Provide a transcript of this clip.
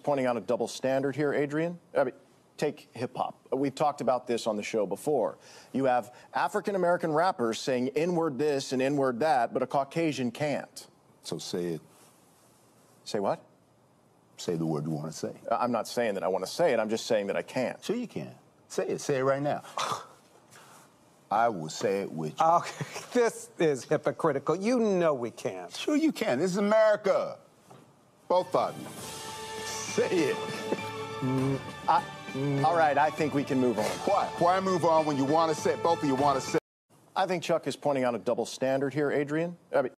pointing out a double standard here, Adrian. I mean, take hip hop. We've talked about this on the show before. You have African American rappers saying N-word this and N-word that, but a Caucasian can't. So say it. Say what? Say the word you want to say. Uh, I'm not saying that I want to say it. I'm just saying that I can't. Sure you can. Say it. Say it right now. I will say it with you. Okay, this is hypocritical. You know we can't. Sure you can. This is America. Both of you. Say it. All right, I think we can move on. Why? Why move on when you want to say it? Both of you want to say I think Chuck is pointing out a double standard here, Adrian. I mean,